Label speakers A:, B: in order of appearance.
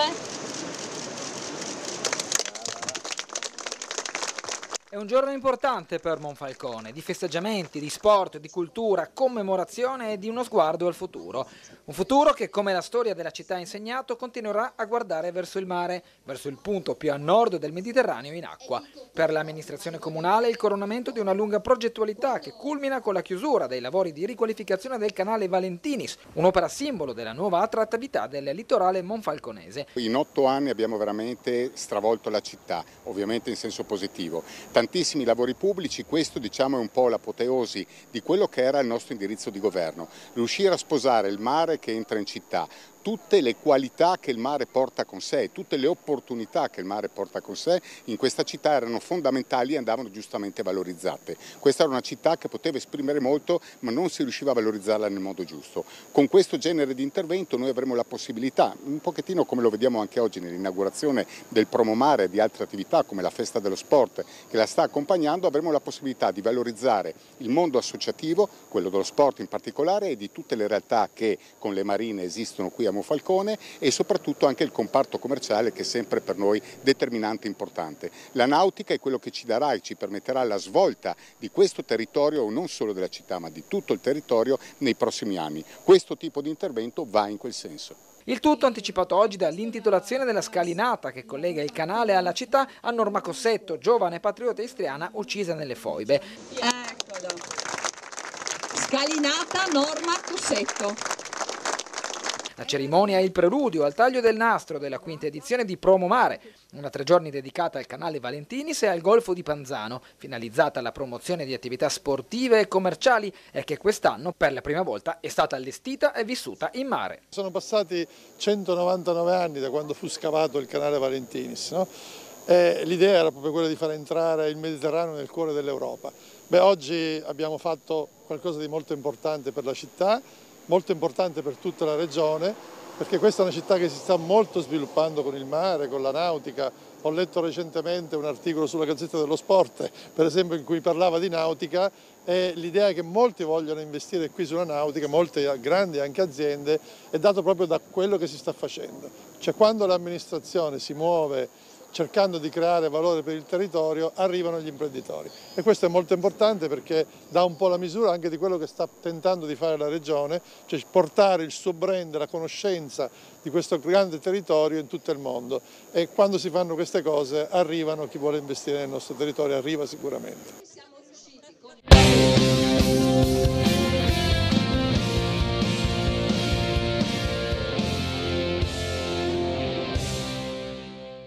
A: Счастливо! Giorno importante per Monfalcone, di festeggiamenti, di sport, di cultura, commemorazione e di uno sguardo al futuro. Un futuro che, come la storia della città ha insegnato, continuerà a guardare verso il mare, verso il punto più a nord del Mediterraneo in acqua. Per l'amministrazione comunale il coronamento di una lunga progettualità che culmina con la chiusura dei lavori di riqualificazione del canale Valentinis, un'opera simbolo della nuova attrattività del litorale monfalconese.
B: In otto anni abbiamo veramente stravolto la città, ovviamente in senso positivo tantissimi lavori pubblici, questo diciamo è un po' l'apoteosi di quello che era il nostro indirizzo di governo, riuscire a sposare il mare che entra in città, tutte le qualità che il mare porta con sé, tutte le opportunità che il mare porta con sé in questa città erano fondamentali e andavano giustamente valorizzate. Questa era una città che poteva esprimere molto ma non si riusciva a valorizzarla nel modo giusto. Con questo genere di intervento noi avremo la possibilità, un pochettino come lo vediamo anche oggi nell'inaugurazione del Promomare e di altre attività come la Festa dello Sport che la sta accompagnando, avremo la possibilità di valorizzare il mondo associativo, quello dello sport in particolare e di tutte le realtà che con le marine esistono qui a a Monfalcone e soprattutto anche il comparto commerciale che è sempre per noi determinante e importante. La nautica è quello che ci darà e ci permetterà la svolta di questo territorio, non solo della città ma di tutto il territorio nei prossimi anni. Questo tipo di intervento va in quel senso.
A: Il tutto anticipato oggi dall'intitolazione della scalinata che collega il canale alla città a Norma Cossetto, giovane patriota istriana uccisa nelle foibe.
C: Eccolo. Scalinata Norma Cossetto.
A: La cerimonia è il preludio al taglio del nastro della quinta edizione di Promo Mare, una tre giorni dedicata al canale Valentinis e al Golfo di Panzano, finalizzata alla promozione di attività sportive e commerciali e che quest'anno per la prima volta è stata allestita e vissuta in mare.
D: Sono passati 199 anni da quando fu scavato il canale Valentinis. No? L'idea era proprio quella di far entrare il Mediterraneo nel cuore dell'Europa. oggi abbiamo fatto qualcosa di molto importante per la città, molto importante per tutta la regione perché questa è una città che si sta molto sviluppando con il mare, con la nautica. Ho letto recentemente un articolo sulla Gazzetta dello Sport, per esempio, in cui parlava di nautica e l'idea che molti vogliono investire qui sulla nautica, molte grandi anche aziende, è dato proprio da quello che si sta facendo. Cioè quando l'amministrazione si muove cercando di creare valore per il territorio, arrivano gli imprenditori. E questo è molto importante perché dà un po' la misura anche di quello che sta tentando di fare la Regione, cioè portare il suo brand, la conoscenza di questo grande territorio in tutto il mondo. E quando si fanno queste cose arrivano chi vuole investire nel nostro territorio, arriva sicuramente.